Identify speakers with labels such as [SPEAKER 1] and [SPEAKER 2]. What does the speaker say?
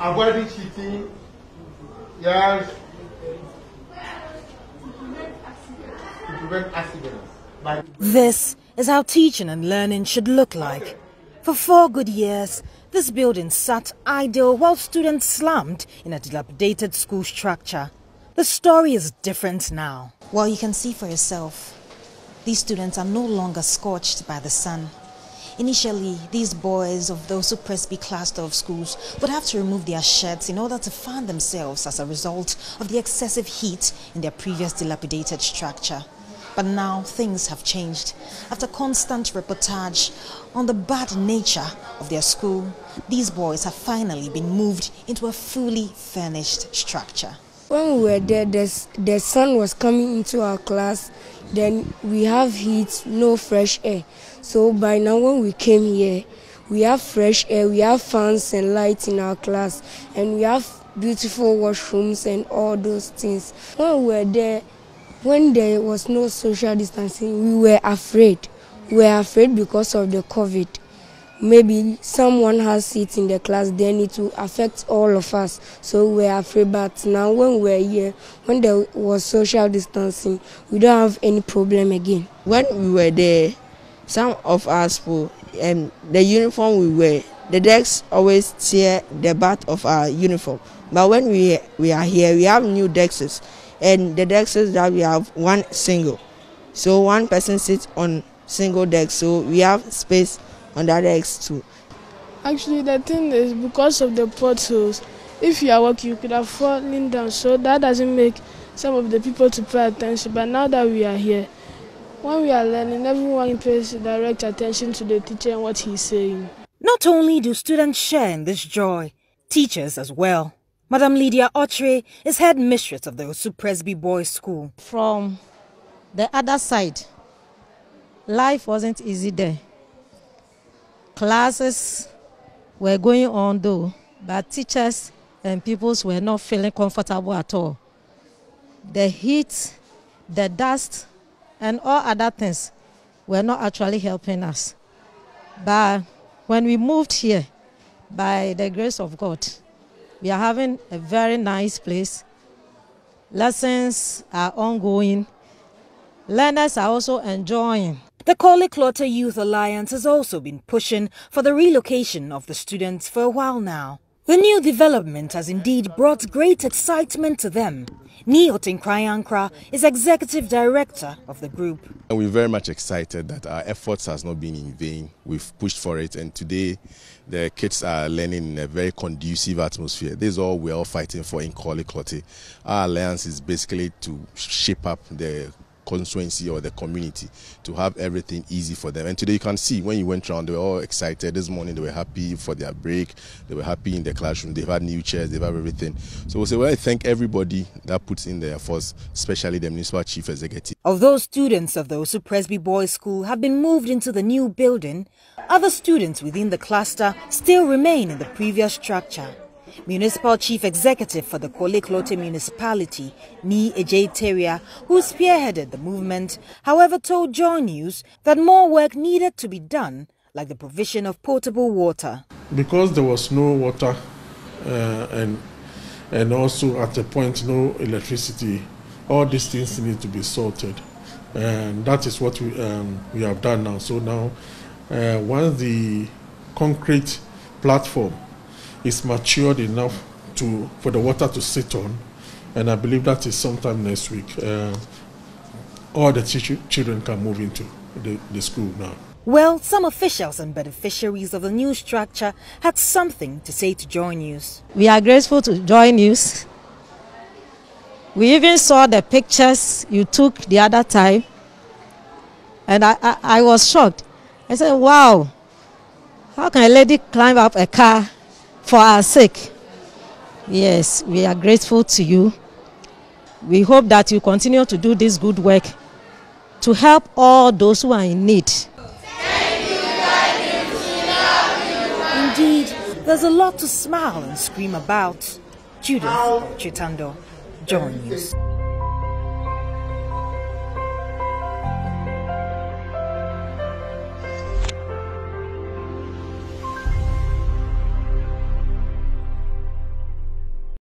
[SPEAKER 1] avoiding cheating, yes, to prevent accidents. By
[SPEAKER 2] This is how teaching and learning should look like. For four good years, this building sat idle while students slammed in a dilapidated school structure. The story is different now. Well, you can see for yourself. These students are no longer scorched by the sun. Initially, these boys of the Osu B cluster of schools would have to remove their shirts in order to fan themselves as a result of the excessive heat in their previous dilapidated structure. But now things have changed. After constant reportage on the bad nature of their school, these boys have finally been moved into a fully furnished structure.
[SPEAKER 3] When we were there, the, sun was coming into our class. Then we have heat, no fresh air. So by now, when we came here, we have fresh air, we have fans and lights in our class, and we have beautiful washrooms and all those things. When we were there, when there was no social distancing, we were afraid. We were afraid because of the COVID. Maybe someone has it in the class, then it will affect all of us. So we're afraid. But now, when we're here, when there was social distancing, we don't have any problem again.
[SPEAKER 4] When we were there, some of us, um, the uniform we wear, the decks always tear the butt of our uniform. But when we we are here, we have new dexes, and the dexes that we have one single, so one person sits on single deck, so we have space on that X too.
[SPEAKER 5] Actually, the thing is because of the potholes. If you are walking, you could have fallen down, so that doesn't make some of the people to pay attention. But now that we are here, when we are learning, everyone pays direct attention to the teacher and what he's saying.
[SPEAKER 2] Not only do students share in this joy, teachers as well. Madam Lydia Ochre is head mistress of the Osu Presby Boys School.
[SPEAKER 6] From the other side, life wasn't easy there. Classes were going on though, but teachers and pupils were not feeling comfortable at all. The heat, the dust, and all other things were not actually helping us. But when we moved here, by the grace of God, we are having a very nice place. Lessons are ongoing. Learners are also enjoying.
[SPEAKER 2] The Korle Klottey Youth Alliance has also been pushing for the relocation of the students for a while now. The new development has indeed brought great excitement to them. Niotin Krayankra is executive director of the group.
[SPEAKER 7] And we're very much excited that our efforts has not been in vain. We've pushed for it, and today the kids are learning in a very conducive atmosphere. This is all we're all fighting for in Korle Klottey. Our alliance is basically to shape up the constituency or the community to have everything easy for them. And today you can see when you went around, they were all excited. This morning they were happy for their break. They were happy in the classroom. They've had new chairs. They've had everything. So we say, well, I thank everybody that puts in their efforts, especially the municipal chief executive.
[SPEAKER 2] Although students of the Osu Presby Boys School have been moved into the new building, other students within the cluster still remain in the previous structure. Municipal Chief Executive for the Korle Klottey Municipality, Nii Adjei Tawiah, who spearheaded the movement, however told Joy News that more work needed to be done, like the provision of potable water.
[SPEAKER 8] Because there was no water uh, and and also at a point no electricity, all these things need to be sorted, and that is what we um, we have done now. So now, uh, once the concrete platform is matured enough to for the water to sit on, and I believe that is sometime next week. Uh, all the ch- children can move into the, the school now.
[SPEAKER 2] Well, some officials and beneficiaries of the new structure had something to say to Joy News.
[SPEAKER 6] We are grateful to Joy News. We even saw the pictures you took the other time, and I, I, I was shocked. I said, Wow, how can a lady climb up a car for our sake? Yes, we are grateful to you. We hope that you continue to do this good work to help all those who are in need.
[SPEAKER 2] Indeed, there's a lot to smile and scream about. Judith Chitando, Joy News.